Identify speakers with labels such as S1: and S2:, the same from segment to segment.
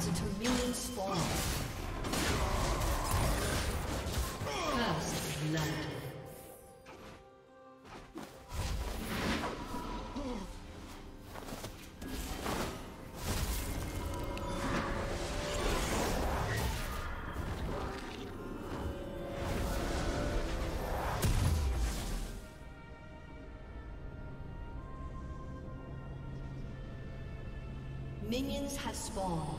S1: seconds until minions spawn. First blood. Minions have spawned.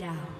S2: Down.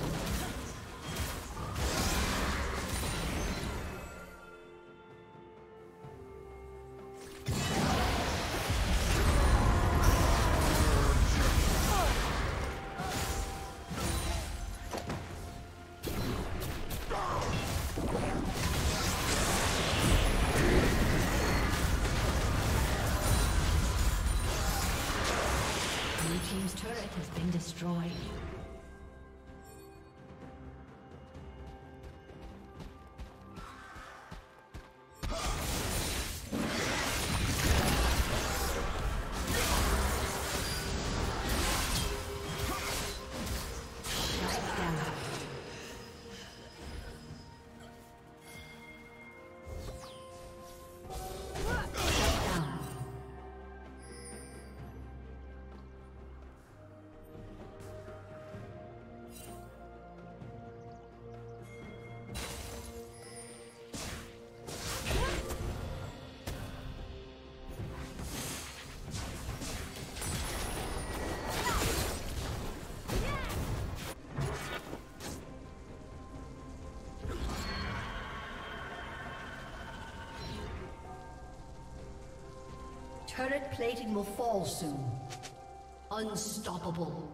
S1: Destroyed. Turret plating will fall soon. Unstoppable.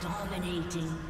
S1: Dominating.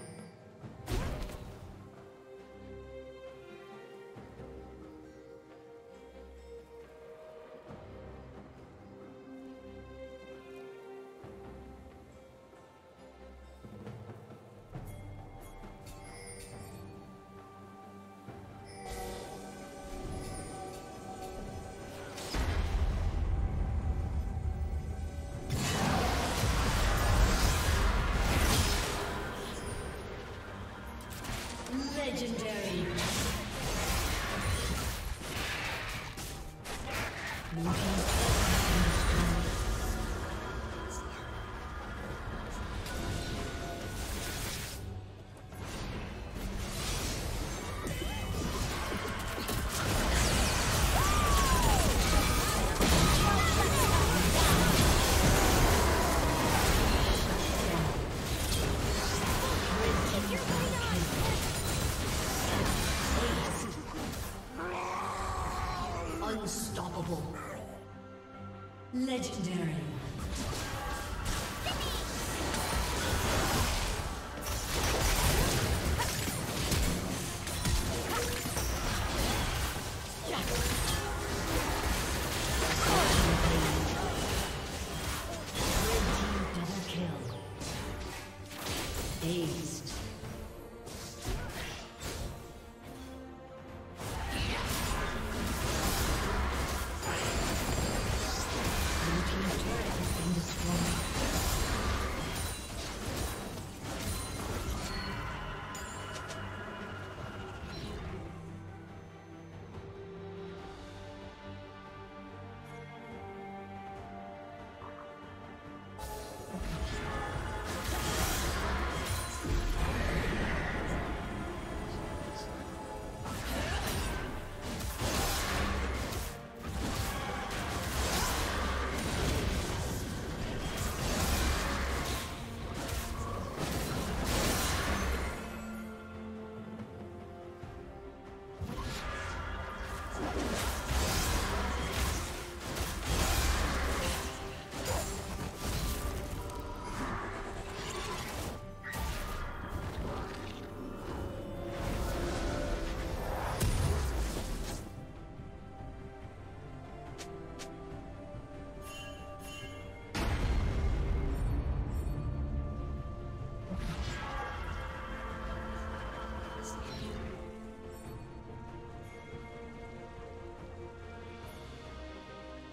S1: Legendary.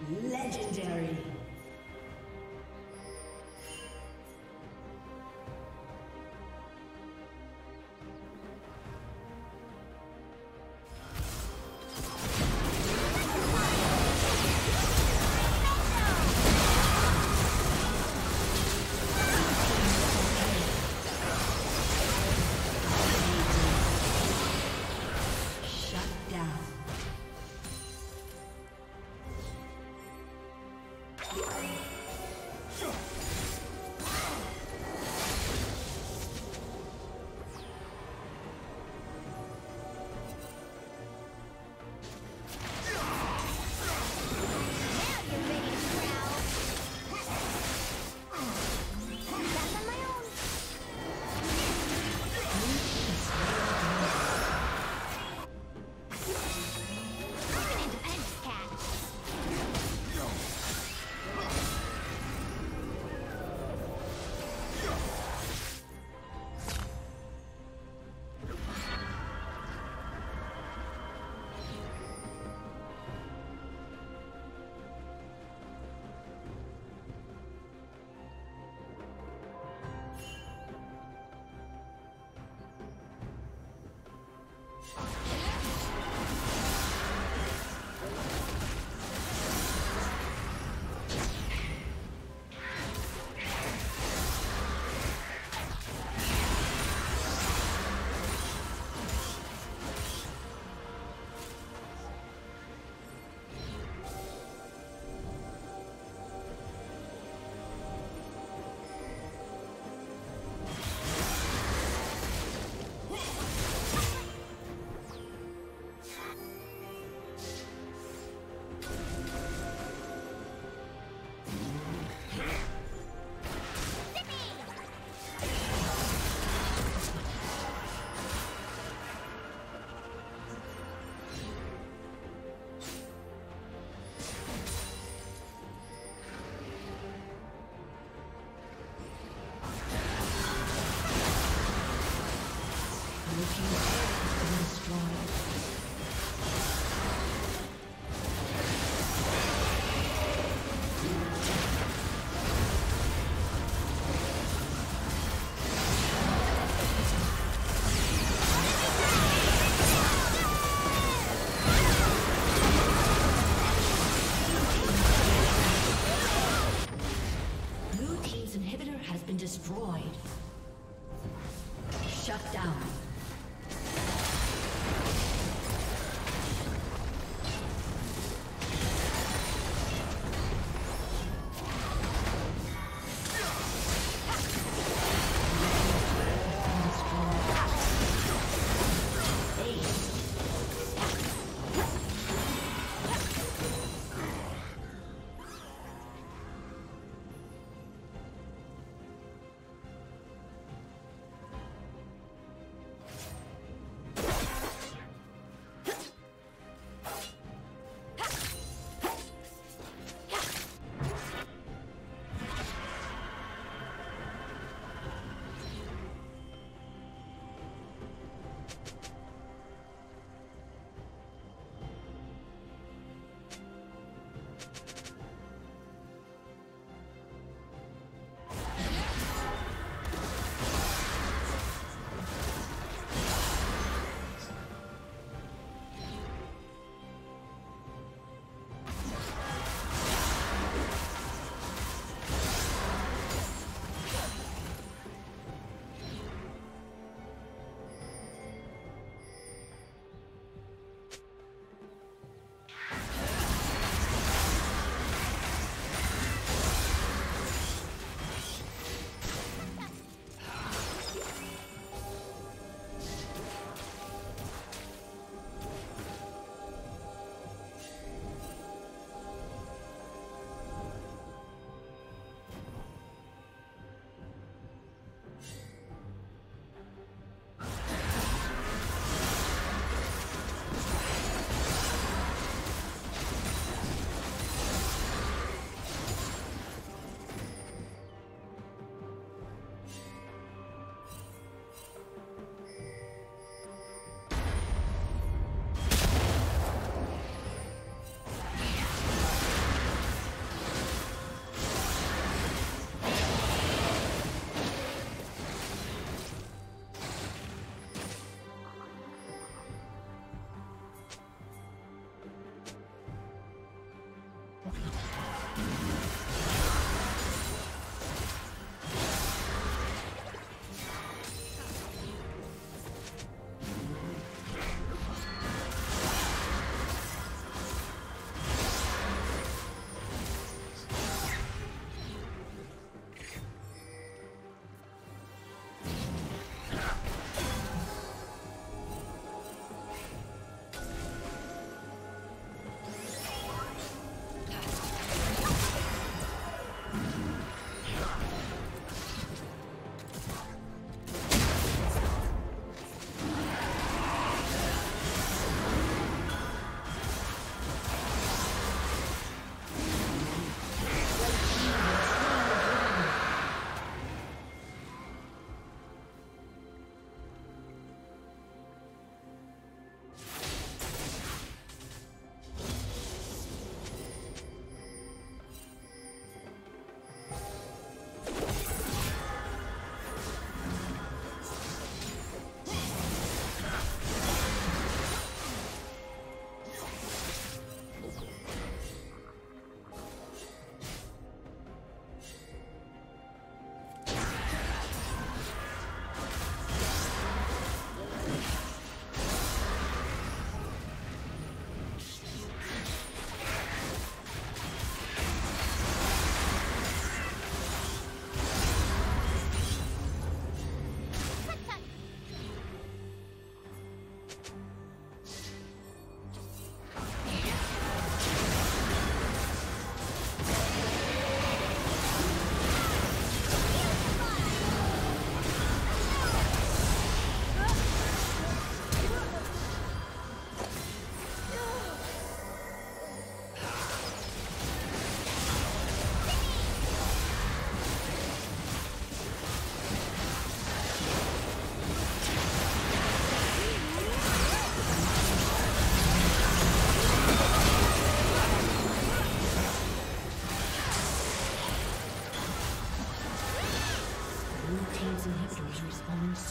S1: Legendary.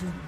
S1: Johnson.